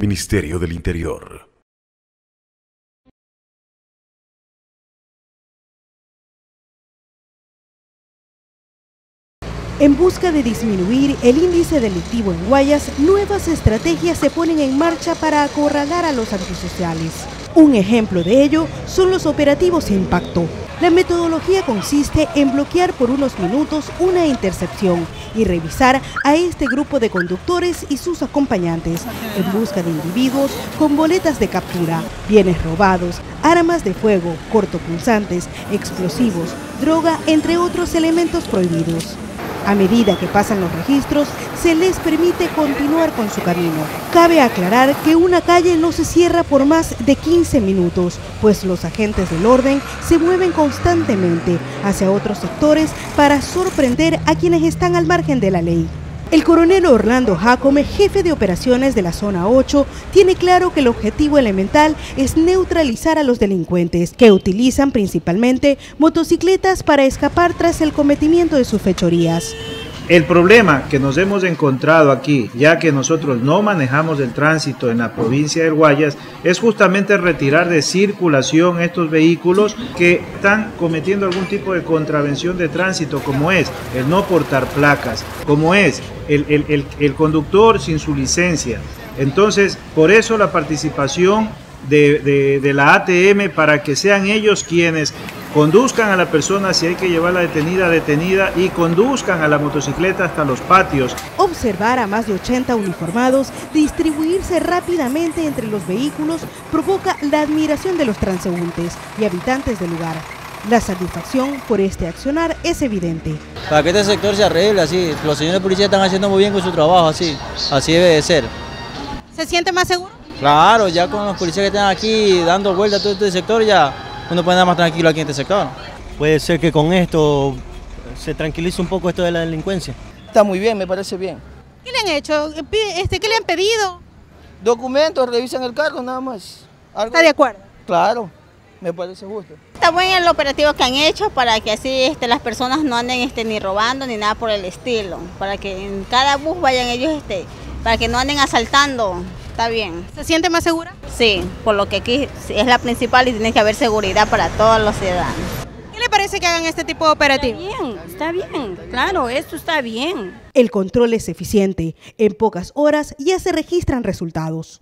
Ministerio del Interior. En busca de disminuir el índice delictivo en Guayas, nuevas estrategias se ponen en marcha para acorralar a los antisociales. Un ejemplo de ello son los operativos impacto. La metodología consiste en bloquear por unos minutos una intercepción y revisar a este grupo de conductores y sus acompañantes en busca de individuos con boletas de captura, bienes robados, armas de fuego, cortopulsantes, explosivos, droga, entre otros elementos prohibidos. A medida que pasan los registros, se les permite continuar con su camino. Cabe aclarar que una calle no se cierra por más de 15 minutos, pues los agentes del orden se mueven constantemente hacia otros sectores para sorprender a quienes están al margen de la ley. El coronel Orlando Jacome, jefe de operaciones de la zona 8, tiene claro que el objetivo elemental es neutralizar a los delincuentes, que utilizan principalmente motocicletas para escapar tras el cometimiento de sus fechorías. El problema que nos hemos encontrado aquí, ya que nosotros no manejamos el tránsito en la provincia de Guayas, es justamente retirar de circulación estos vehículos que están cometiendo algún tipo de contravención de tránsito, como es el no portar placas, como es el, conductor sin su licencia. Entonces, por eso la participación de, de la ATM para que sean ellos quienes conduzcan a la persona si hay que llevarla detenida, detenida y conduzcan a la motocicleta hasta los patios. Observar a más de 80 uniformados distribuirse rápidamente entre los vehículos provoca la admiración de los transeúntes y habitantes del lugar. La satisfacción por este accionar es evidente. Para que este sector se arregle así, los señores policías están haciendo muy bien con su trabajo, así, así debe de ser. ¿Se siente más seguro? Claro, ya con los policías que están aquí dando vuelta a todo este sector ya uno puede andar más tranquilo aquí en este sector. Puede ser que con esto se tranquilice un poco esto de la delincuencia. Está muy bien, me parece bien. ¿Qué le han hecho? Este, ¿Qué le han pedido? Documentos, revisan el cargo nada más. ¿Está de acuerdo? Claro, me parece justo. Está bueno el operativo que han hecho para que así este, las personas no anden este, ni robando ni nada por el estilo. Para que en cada bus vayan ellos, este, para que no anden asaltando está bien. ¿Se siente más segura? Sí, por lo que aquí es la principal y tiene que haber seguridad para todos los ciudadanos. ¿Qué le parece que hagan este tipo de operativo? Está bien, está bien, claro, esto está bien. El control es eficiente. En pocas horas ya se registran resultados.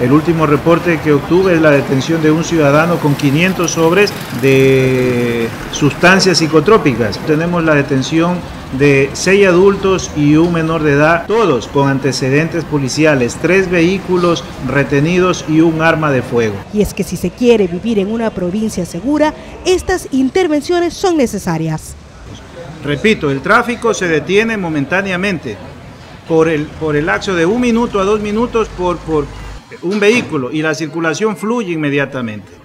El último reporte que obtuve es la detención de un ciudadano con 500 sobres de sustancias psicotrópicas. Tenemos la detención de seis adultos y un menor de edad, todos con antecedentes policiales, tres vehículos retenidos y un arma de fuego. Y es que si se quiere vivir en una provincia segura, estas intervenciones son necesarias. Repito, el tráfico se detiene momentáneamente por el, por el lapso de un minuto a dos minutos por, por un vehículo y la circulación fluye inmediatamente.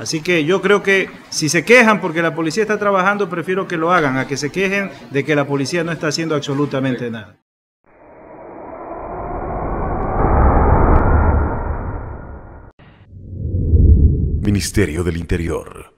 Así que yo creo que si se quejan porque la policía está trabajando, prefiero que lo hagan, a que se quejen de que la policía no está haciendo absolutamente nada. Ministerio del Interior.